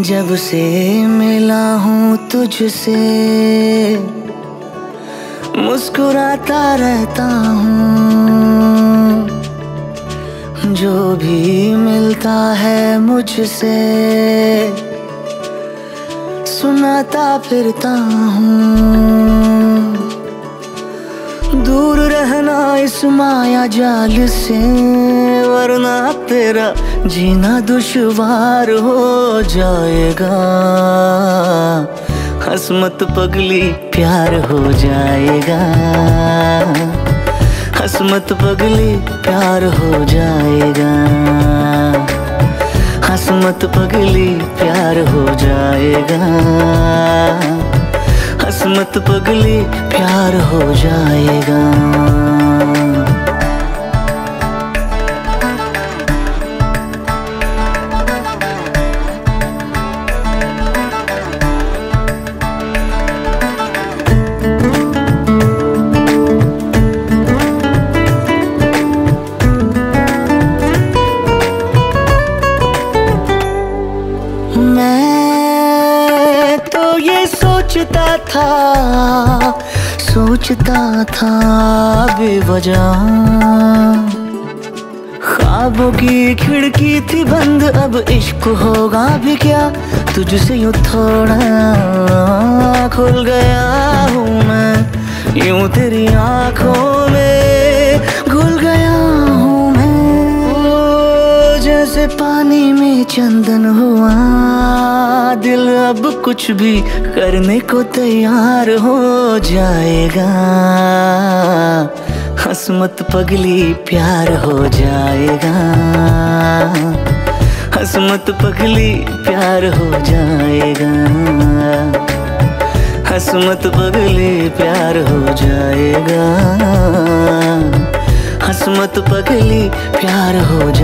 जब से मिला हूँ तुझसे, मुस्कुराता रहता हूँ। जो भी मिलता है मुझसे, सुनाता फिरता हूँ। दूर रहना इस माया जाल से वरना तेरा जीना दुश्वार हो जाएगा। हसमत पगली प्यार हो जाएगा। हसमत पगली प्यार हो जाएगा। हसमत पगली प्यार हो जाएगा। हसमत पगली प्यार हो जाएगा। सोचता था सोचता था बेवजह। ख्वाबों की खिड़की थी बंद, अब इश्क होगा भी क्या? तुझसे यूँ थोड़ा खुल गया हूँ मैं। यूँ तेरी आँखों में घुल गया हूँ मैं। जैसे पानी में चंदन हुआ दिल अब कुछ भी करने को तैयार हो जाएगा। हसमत पगली प्यार हो जाएगा। हसमत पगली प्यार हो जाएगा। हसमत पगली प्यार हो जाएगा। हसमत पगली प्यार हो जाएगा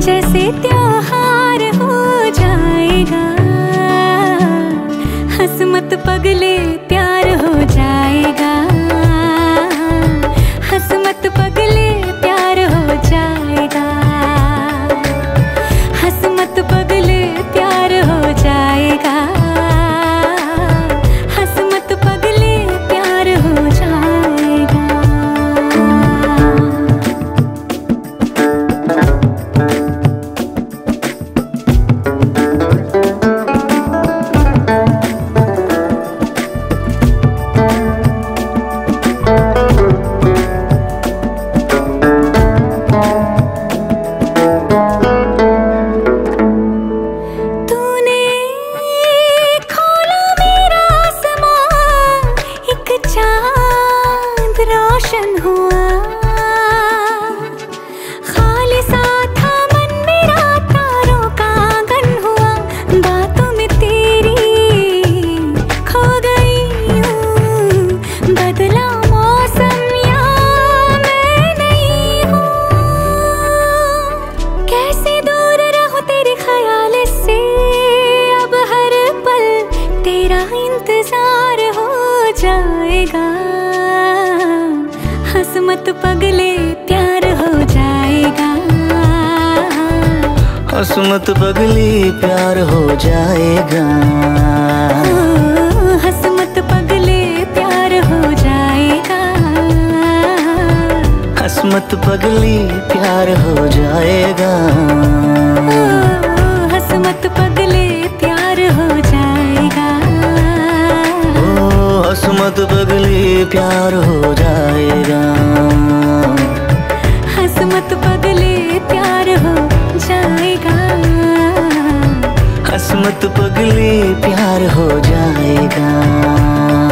जैसे त्योहार हो जाएगा। हसमत पगले हसमत पगले प्यार हो जाएगा। हसमत पगली प्यार हो जाएगा। हसमत पगले प्यार हो जाएगा। हसमत पगली प्यार हो जाएगा। हसमत पगले प्यार हो जाएगा। ओ हसमत पगली प्यार हो जाएगा। मत पगले प्यार हो जाएगा।